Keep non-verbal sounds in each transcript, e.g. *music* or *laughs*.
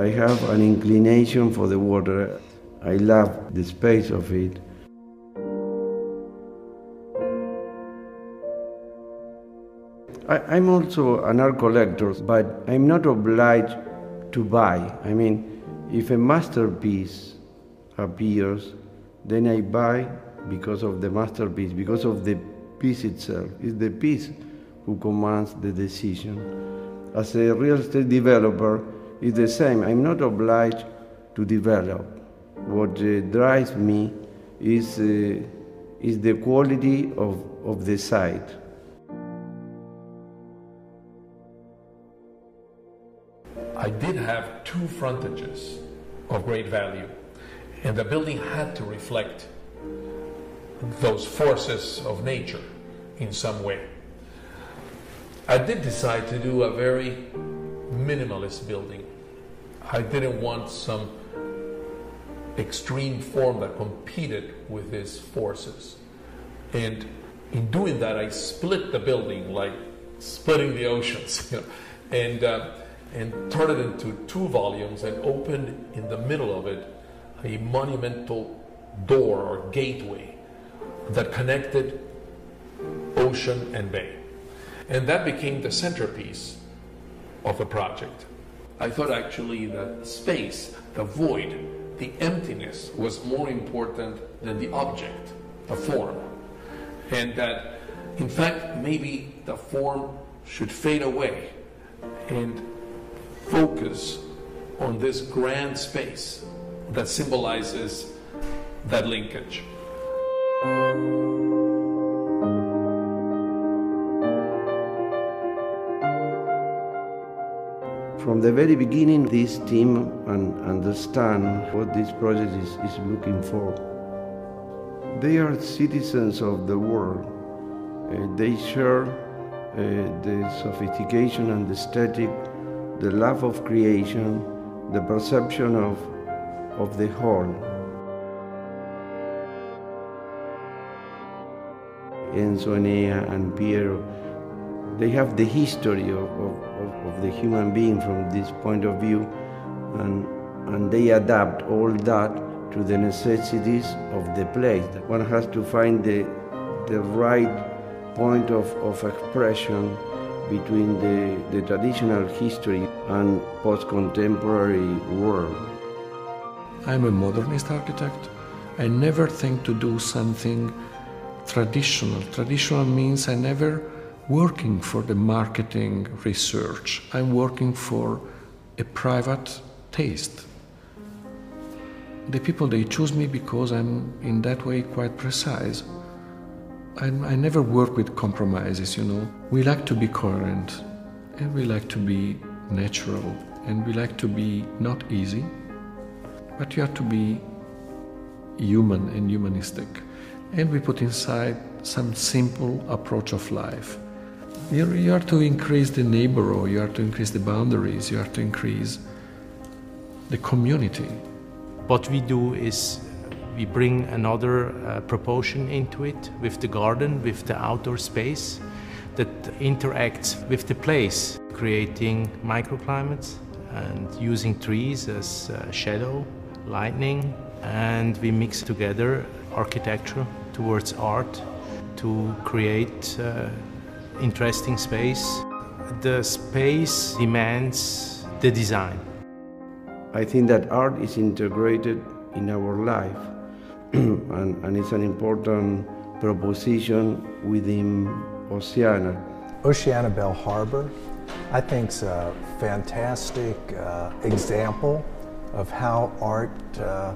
I have an inclination for the water. I love the space of it. I, am also an art collector, but I'm not obliged to buy. I mean, if a masterpiece appears, then I buy because of the masterpiece, because of the piece itself. It's the piece who commands the decision. As a real estate developer, it's the same. I'm not obliged to develop. What uh, drives me is, uh, is the quality of, of the site. I did have two frontages of great value, and the building had to reflect those forces of nature in some way. I did decide to do a very minimalist building. I didn't want some extreme form that competed with these forces. And in doing that, I split the building like splitting the oceans, *laughs* you know, and uh, and turned it into two volumes and opened in the middle of it a monumental door or gateway that connected ocean and bay. And that became the centerpiece of the project. I thought actually that space, the void, the emptiness was more important than the object, the form. And that, in fact, maybe the form should fade away and focus on this grand space that symbolizes that linkage. From the very beginning, this team and understand what this project is, is looking for. They are citizens of the world. Uh, they share uh, the sophistication and the aesthetic the love of creation, the perception of, of the whole. Enzo, Enea, and Piero, they have the history of, of, of, the human being from this point of view, and, and they adapt all that to the necessities of the place. One has to find the, the right point of, of expression between the, the traditional history and post-contemporary world. I'm a modernist architect. I never think to do something traditional. Traditional means I never working for the marketing research. I'm working for a private taste. The people they choose me because I'm in that way quite precise. I, I never work with compromises, you know. We like to be coherent and we like to be natural and we like to be not easy, but you have to be human and humanistic. And we put inside some simple approach of life. You, you are to increase the neighborhood, you are to increase the boundaries, you are to increase the community. What we do is we bring another uh, proportion into it with the garden, with the outdoor space that interacts with the place, creating microclimates and using trees as uh, shadow, lighting, and we mix together architecture towards art to create uh, interesting space. The space demands the design. I think that art is integrated in our life *clears throat* and, and it's an important proposition within Oceana. Oceana Bal Harbour, I think, is a fantastic uh, example of how art uh,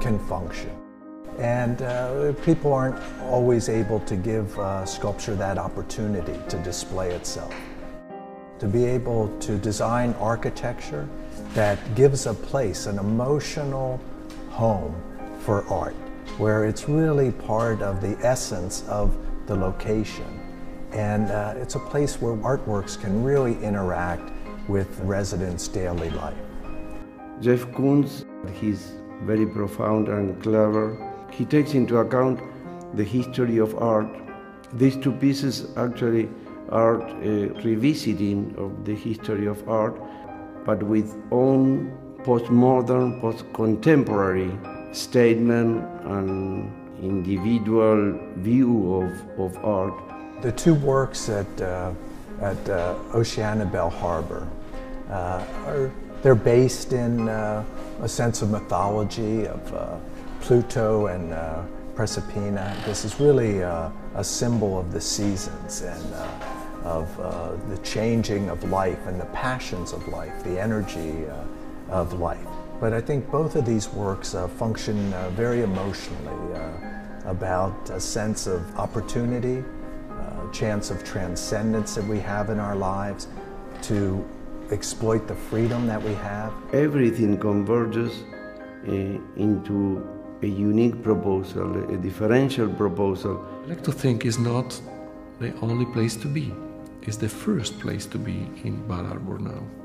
can function. And uh, people aren't always able to give uh, sculpture that opportunity to display itself. To be able to design architecture that gives a place, an emotional home for art, where it's really part of the essence of the location. And uh, it's a place where artworks can really interact with residents' daily life. Jeff Koons, he's very profound and clever. He takes into account the history of art. These two pieces actually are a revisiting of the history of art. but with own postmodern, post-contemporary statement and individual view of, of art. The two works at, uh, at uh, Oceana Bal Harbour uh, are they're based in uh, a sense of mythology of uh, Pluto and uh, Proserpina. This is really a symbol of the seasons and of uh, the changing of life and the passions of life, the energy uh, of life. But I think both of these works uh, function uh, very emotionally uh, about a sense of opportunity, a chance of transcendence that we have in our lives to exploit the freedom that we have. Everything converges uh, into a unique proposal, a differential proposal. I like to think is not the only place to be It's the first place to be in Bal Harbour now.